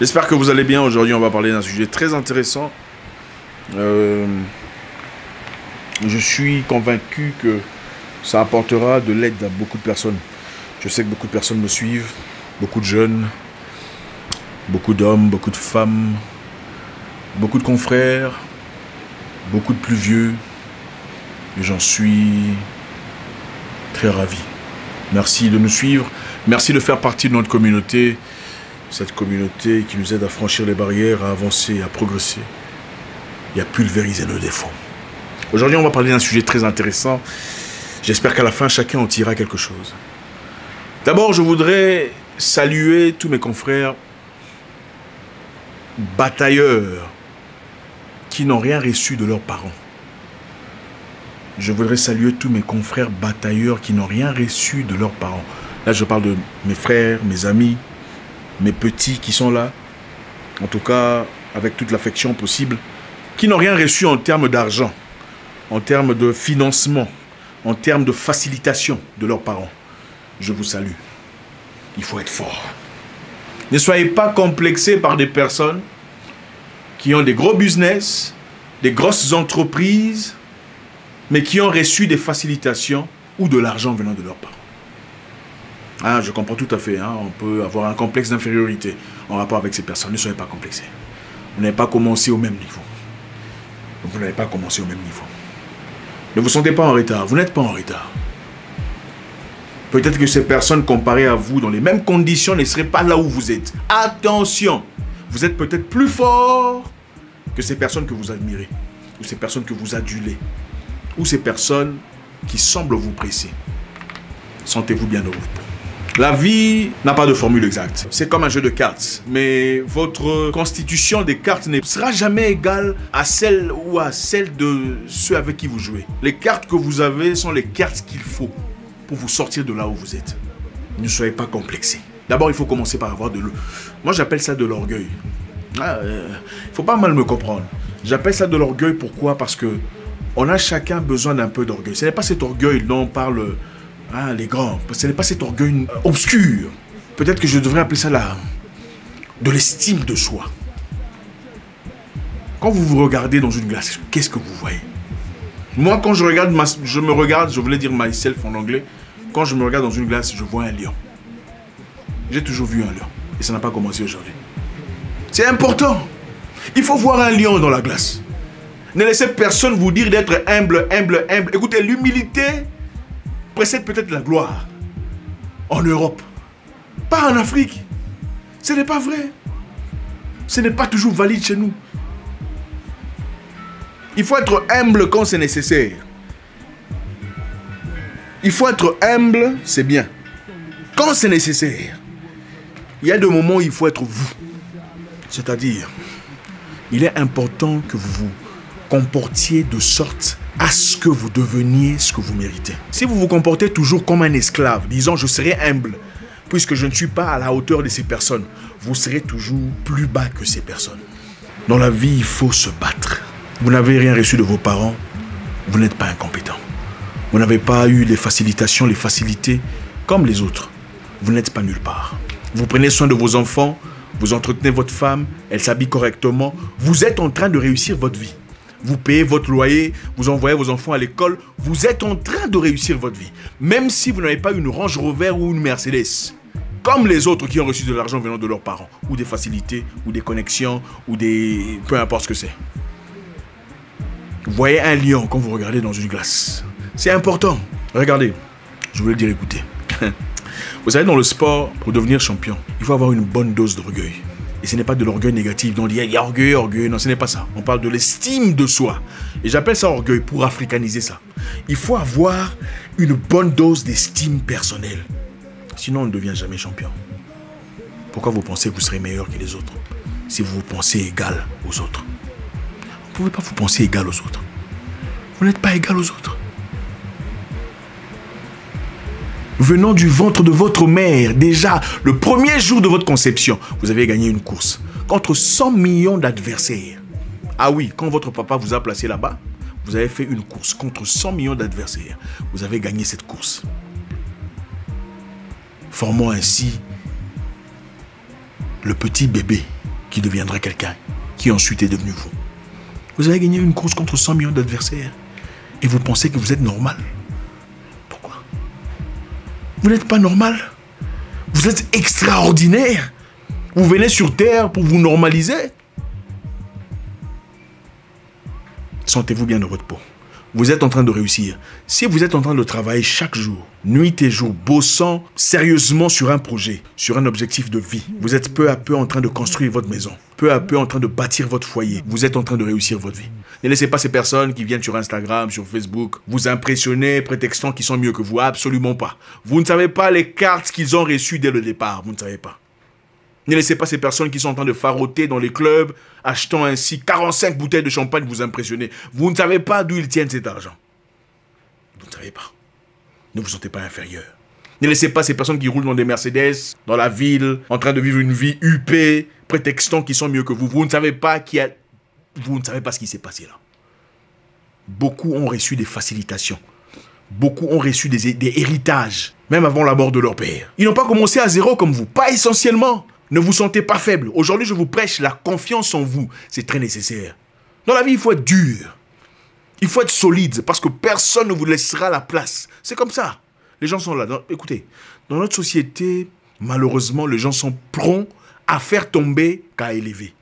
J'espère que vous allez bien. Aujourd'hui, on va parler d'un sujet très intéressant. Euh, je suis convaincu que ça apportera de l'aide à beaucoup de personnes. Je sais que beaucoup de personnes me suivent, beaucoup de jeunes, beaucoup d'hommes, beaucoup de femmes, beaucoup de confrères, beaucoup de plus vieux. Et j'en suis très ravi. Merci de nous suivre. Merci de faire partie de notre communauté. Cette communauté qui nous aide à franchir les barrières, à avancer, à progresser et à pulvériser nos défauts. Aujourd'hui, on va parler d'un sujet très intéressant. J'espère qu'à la fin, chacun en tirera quelque chose. D'abord, je voudrais saluer tous mes confrères batailleurs qui n'ont rien reçu de leurs parents. Je voudrais saluer tous mes confrères batailleurs qui n'ont rien reçu de leurs parents. Là, je parle de mes frères, mes amis, mes petits qui sont là. En tout cas, avec toute l'affection possible. Qui n'ont rien reçu en termes d'argent, en termes de financement, en termes de facilitation de leurs parents. Je vous salue. Il faut être fort. Ne soyez pas complexés par des personnes qui ont des gros business, des grosses entreprises, mais qui ont reçu des facilitations ou de l'argent venant de leurs parents. Ah, je comprends tout à fait. Hein. On peut avoir un complexe d'infériorité en rapport avec ces personnes. Ne soyez pas complexés. Vous n'avez pas commencé au même niveau. Vous n'avez pas commencé au même niveau. Ne vous sentez pas en retard. Vous n'êtes pas en retard. Peut-être que ces personnes comparées à vous dans les mêmes conditions ne seraient pas là où vous êtes. Attention Vous êtes peut-être plus fort que ces personnes que vous admirez, ou ces personnes que vous adulez, ou ces personnes qui semblent vous presser. Sentez-vous bien vous. La vie n'a pas de formule exacte. C'est comme un jeu de cartes. Mais votre constitution des cartes ne sera jamais égale à celle ou à celle de ceux avec qui vous jouez. Les cartes que vous avez sont les cartes qu'il faut pour vous sortir de là où vous êtes. Ne soyez pas complexés. D'abord, il faut commencer par avoir de l'eau. Moi, j'appelle ça de l'orgueil. Il ah, euh, faut pas mal me comprendre. J'appelle ça de l'orgueil. Pourquoi? Parce que on a chacun besoin d'un peu d'orgueil. Ce n'est pas cet orgueil dont parle ah, les grands. Ce n'est pas cet orgueil obscur. Peut-être que je devrais appeler ça la, de l'estime de soi. Quand vous vous regardez dans une glace, qu'est-ce que vous voyez? Moi, quand je regarde, je me regarde, je voulais dire myself en anglais. Quand je me regarde dans une glace, je vois un lion. J'ai toujours vu un lion. Et ça n'a pas commencé aujourd'hui. C'est important. Il faut voir un lion dans la glace. Ne laissez personne vous dire d'être humble, humble, humble. Écoutez, l'humilité précède peut-être la gloire. En Europe. Pas en Afrique. Ce n'est pas vrai. Ce n'est pas toujours valide chez nous. Il faut être humble quand c'est nécessaire. Il faut être humble, c'est bien. Quand c'est nécessaire. Il y a des moments où il faut être vous. C'est-à-dire, il est important que vous vous comportiez de sorte à ce que vous deveniez ce que vous méritez. Si vous vous comportez toujours comme un esclave, disant je serai humble, puisque je ne suis pas à la hauteur de ces personnes, vous serez toujours plus bas que ces personnes. Dans la vie, il faut se battre. Vous n'avez rien reçu de vos parents, vous n'êtes pas incompétent. Vous n'avez pas eu les facilitations, les facilités comme les autres. Vous n'êtes pas nulle part. Vous prenez soin de vos enfants, vous entretenez votre femme, elle s'habille correctement. Vous êtes en train de réussir votre vie vous payez votre loyer, vous envoyez vos enfants à l'école, vous êtes en train de réussir votre vie. Même si vous n'avez pas une Range Rover ou une Mercedes. Comme les autres qui ont reçu de l'argent venant de leurs parents, ou des facilités, ou des connexions, ou des... peu importe ce que c'est. Vous voyez un lion quand vous regardez dans une glace. C'est important. Regardez, je voulais dire écoutez. Vous savez, dans le sport, pour devenir champion, il faut avoir une bonne dose d'orgueil. Et ce n'est pas de l'orgueil négatif, dont il y a orgueil, orgueil. Non, ce n'est pas ça. On parle de l'estime de soi. Et j'appelle ça orgueil pour africaniser ça. Il faut avoir une bonne dose d'estime personnelle. Sinon, on ne devient jamais champion. Pourquoi vous pensez que vous serez meilleur que les autres? Si vous vous pensez égal aux autres Vous ne pouvez pas vous penser égal aux autres. Vous n'êtes pas égal aux autres. Venant du ventre de votre mère, déjà le premier jour de votre conception, vous avez gagné une course contre 100 millions d'adversaires. Ah oui, quand votre papa vous a placé là-bas, vous avez fait une course contre 100 millions d'adversaires. Vous avez gagné cette course. Formant ainsi le petit bébé qui deviendra quelqu'un qui ensuite est devenu vous. Vous avez gagné une course contre 100 millions d'adversaires et vous pensez que vous êtes normal. Vous n'êtes pas normal. Vous êtes extraordinaire. Vous venez sur Terre pour vous normaliser. Sentez-vous bien dans votre peau. Vous êtes en train de réussir. Si vous êtes en train de travailler chaque jour, nuit et jour, bossant sérieusement sur un projet, sur un objectif de vie, vous êtes peu à peu en train de construire votre maison, peu à peu en train de bâtir votre foyer, vous êtes en train de réussir votre vie. Ne laissez pas ces personnes qui viennent sur Instagram, sur Facebook, vous impressionner, prétextant qu'ils sont mieux que vous. Absolument pas. Vous ne savez pas les cartes qu'ils ont reçues dès le départ. Vous ne savez pas. Ne laissez pas ces personnes qui sont en train de faroter dans les clubs, achetant ainsi 45 bouteilles de champagne vous impressionner. Vous ne savez pas d'où ils tiennent cet argent. Vous ne savez pas. Ne vous sentez pas inférieur. Ne laissez pas ces personnes qui roulent dans des Mercedes, dans la ville, en train de vivre une vie huppée, prétextant qu'ils sont mieux que vous. Vous ne savez pas qui a... Vous ne savez pas ce qui s'est passé là. Beaucoup ont reçu des facilitations. Beaucoup ont reçu des, des héritages, même avant la mort de leur père. Ils n'ont pas commencé à zéro comme vous, pas essentiellement. Ne vous sentez pas faible. Aujourd'hui, je vous prêche la confiance en vous. C'est très nécessaire. Dans la vie, il faut être dur. Il faut être solide parce que personne ne vous laissera la place. C'est comme ça. Les gens sont là. écoutez, dans notre société, malheureusement, les gens sont prompts à faire tomber qu'à élever.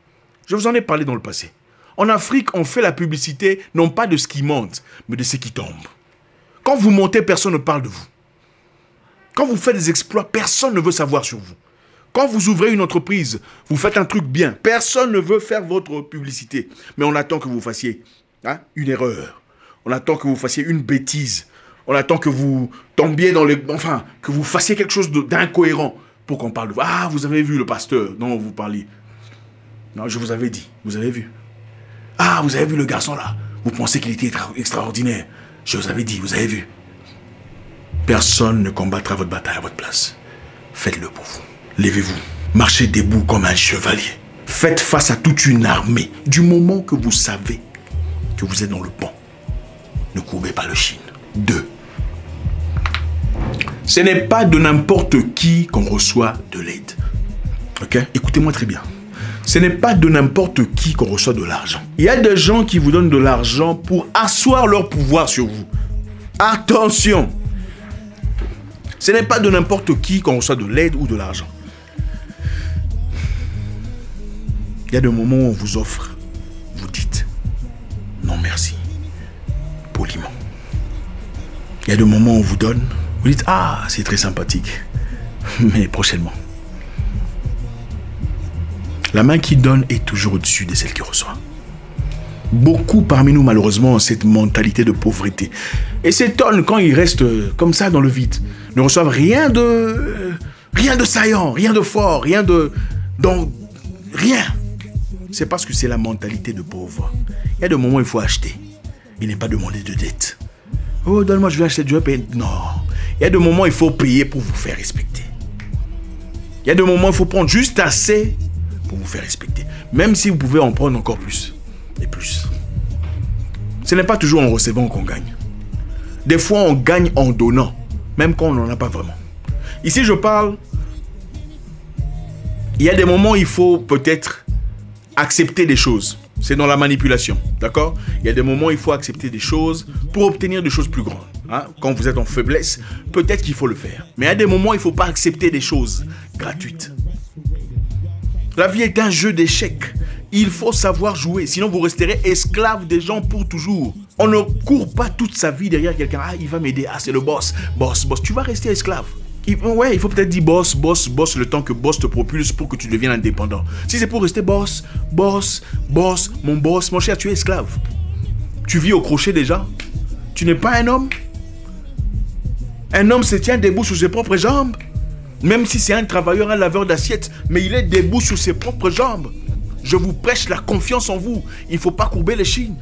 Je vous en ai parlé dans le passé. En Afrique, on fait la publicité non pas de ce qui monte, mais de ce qui tombe. Quand vous montez, personne ne parle de vous. Quand vous faites des exploits, personne ne veut savoir sur vous. Quand vous ouvrez une entreprise, vous faites un truc bien. Personne ne veut faire votre publicité. Mais on attend que vous fassiez hein, une erreur. On attend que vous fassiez une bêtise. On attend que vous tombiez dans les... Enfin, que vous fassiez quelque chose d'incohérent pour qu'on parle de vous. Ah, vous avez vu le pasteur dont vous parliez. Non, je vous avais dit. Vous avez vu. Ah, vous avez vu le garçon là. Vous pensez qu'il était extraordinaire. Je vous avais dit, vous avez vu. Personne ne combattra votre bataille à votre place. Faites-le pour vous. Levez-vous. Marchez debout comme un chevalier. Faites face à toute une armée. Du moment que vous savez que vous êtes dans le bon, ne courbez pas le chine. Deux. Ce n'est pas de n'importe qui qu'on reçoit de l'aide. Ok? Écoutez-moi très bien. Ce n'est pas de n'importe qui qu'on reçoit de l'argent. Il y a des gens qui vous donnent de l'argent pour asseoir leur pouvoir sur vous. Attention Ce n'est pas de n'importe qui qu'on reçoit de l'aide ou de l'argent. Il y a des moments où on vous offre, vous dites non merci, poliment. Il y a des moments où on vous donne, vous dites ah c'est très sympathique, mais prochainement. La main qui donne est toujours au-dessus de celle qui reçoit. Beaucoup parmi nous, malheureusement, ont cette mentalité de pauvreté. Et s'étonnent quand ils restent comme ça dans le vide. Ne reçoivent rien de. Rien de saillant, rien de fort, rien de. Donc, rien. C'est parce que c'est la mentalité de pauvre. Il y a des moments où il faut acheter. Il n'est pas demandé de dette. Oh, donne-moi, je vais acheter, du payer. Non. Il y a des moments où il faut payer pour vous faire respecter. Il y a des moments où il faut prendre juste assez pour vous faire respecter. Même si vous pouvez en prendre encore plus. Et plus. Ce n'est pas toujours en recevant qu'on gagne. Des fois, on gagne en donnant. Même quand on n'en a pas vraiment. Ici, je parle. Il y a des moments où il faut peut-être accepter des choses. C'est dans la manipulation, d'accord? Il y a des moments où il faut accepter des choses pour obtenir des choses plus grandes. Hein? Quand vous êtes en faiblesse, peut-être qu'il faut le faire. Mais à des moments, il ne faut pas accepter des choses gratuites. La vie est un jeu d'échecs. Il faut savoir jouer, sinon vous resterez esclave des gens pour toujours. On ne court pas toute sa vie derrière quelqu'un. Ah, il va m'aider. Ah, c'est le boss. Boss, boss. Tu vas rester esclave. Ouais, il faut peut-être dire boss, boss, boss le temps que boss te propulse pour que tu deviennes indépendant. Si c'est pour rester boss, boss, boss, mon boss, mon cher, tu es esclave. Tu vis au crochet déjà. Tu n'es pas un homme. Un homme se tient debout sur ses propres jambes. Même si c'est un travailleur, un laveur d'assiettes, mais il est debout sur ses propres jambes. Je vous prêche la confiance en vous. Il ne faut pas courber les chines.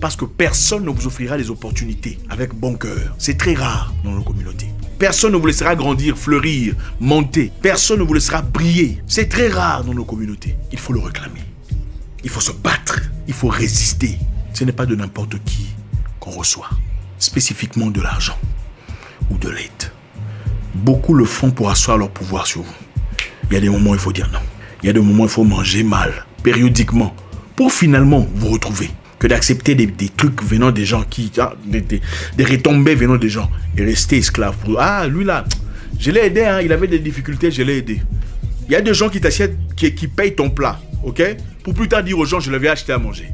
Parce que personne ne vous offrira les opportunités avec bon cœur. C'est très rare dans nos communautés. Personne ne vous laissera grandir, fleurir, monter. Personne ne vous laissera briller. C'est très rare dans nos communautés. Il faut le réclamer. Il faut se battre. Il faut résister. Ce n'est pas de n'importe qui qu'on reçoit. Spécifiquement de l'argent ou de l'aide. Beaucoup le font pour asseoir leur pouvoir sur vous. Il y a des moments où il faut dire non. Il y a des moments où il faut manger mal, périodiquement, pour finalement vous retrouver. Que d'accepter des, trucs venant des gens qui. Ah, des, retombées venant des gens et rester esclave pour. Ah, lui là, je l'ai aidé, hein, il avait des difficultés, je l'ai aidé. Il y a des gens qui t'assiedent, qui, payent ton plat, ok? Pour plus tard dire aux gens, je l'avais acheté à manger.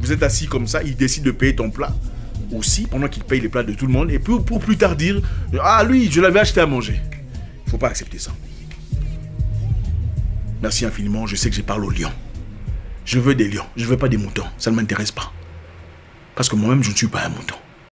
Vous êtes assis comme ça, ils décident de payer ton plat aussi, pendant qu'ils payent les plats de tout le monde, et pour, plus tard dire, ah lui, je l'avais acheté à manger. Il faut pas accepter ça. Merci infiniment, je sais que je parle aux lions. Je veux des lions, je veux pas des moutons, ça ne m'intéresse pas. Parce que moi-même, je ne suis pas un mouton.